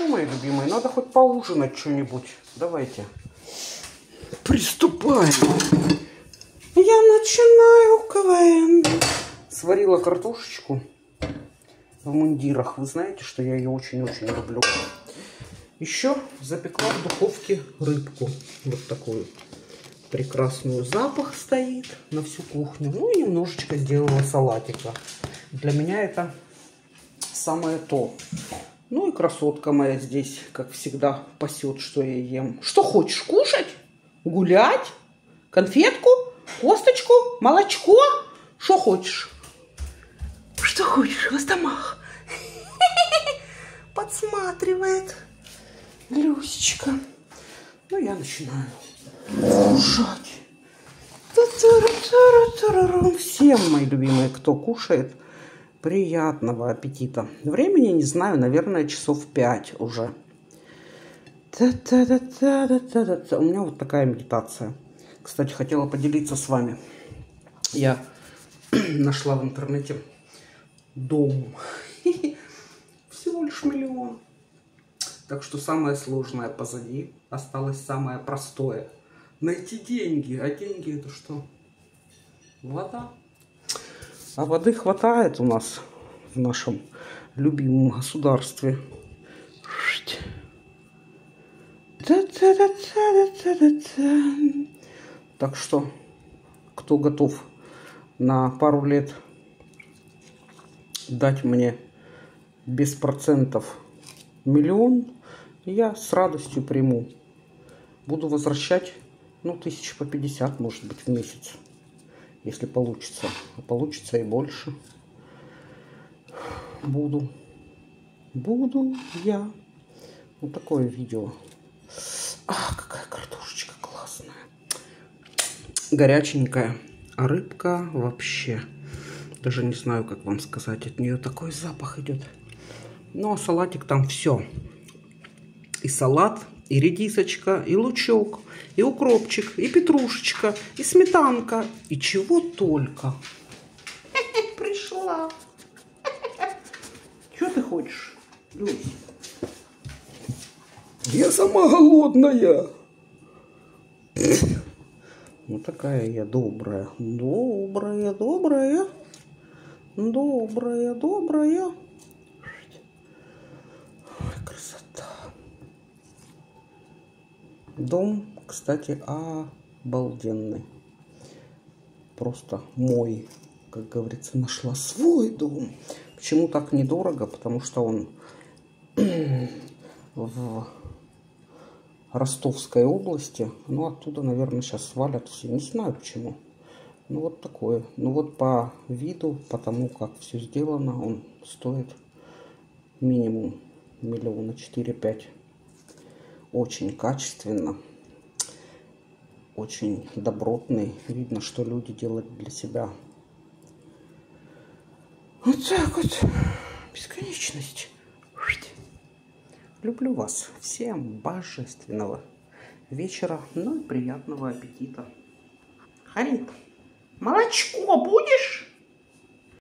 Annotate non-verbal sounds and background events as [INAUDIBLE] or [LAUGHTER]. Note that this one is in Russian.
что, мои любимые, надо хоть поужинать что-нибудь. Давайте. Приступаем. Я начинаю КВН. Сварила картошечку в мундирах. Вы знаете, что я ее очень-очень люблю. Еще запекла в духовке рыбку. Вот такую прекрасную. Запах стоит на всю кухню. Ну и немножечко сделала салатика. Для меня это самое то. Ну и красотка моя здесь, как всегда, пасет, что я ем. Что хочешь, кушать? Гулять? Конфетку? Косточку? Молочко? Что хочешь? Что хочешь, Ростомах? [LAUGHS] Подсматривает. Люсечка. Ну, я начинаю кушать. Всем, мои любимые, кто кушает, приятного аппетита. Времени не знаю, наверное, часов пять уже. Та -та -та -та -та -та -та. У меня вот такая медитация. Кстати, хотела поделиться с вами. Я [CLEARS THROAT] нашла в интернете дом. [LAUGHS] Всего лишь миллион. Так что самое сложное позади. Осталось самое простое. Найти деньги. А деньги это что? Вода. А воды хватает у нас в нашем любимом государстве. Так что, кто готов на пару лет дать мне без процентов миллион, я с радостью приму. Буду возвращать, ну, тысяч по 50, может быть, в месяц, если получится. А получится и больше. Буду. Буду я. Вот такое видео. А, какая картошечка классная. Горяченькая. А рыбка вообще. Даже не знаю, как вам сказать. От нее такой запах идет. Ну, а салатик там все и салат, и редисочка, и лучок, и укропчик, и петрушечка, и сметанка, и чего только. [LAUGHS] Пришла. [LAUGHS] Что ты хочешь, Люсь? Я сама голодная. [LAUGHS] Ну, такая я добрая. Добрая, добрая. Добрая, добрая. Дом, кстати, обалденный. Просто мой, как говорится, нашла свой дом. Почему так недорого? Потому что он [CLEARS THROAT] в Ростовской области. Ну, оттуда, наверное, сейчас свалят все. Не знаю почему. Ну, вот такое. Ну, вот по виду, по тому, как все сделано, он стоит минимум миллиона четыре-пять очень качественно, очень добротный. Видно, что люди делали для себя. Вот так вот. Бесконечность. Люблю вас. Всем божественного вечера, ну и приятного аппетита. Харит, молочко будешь?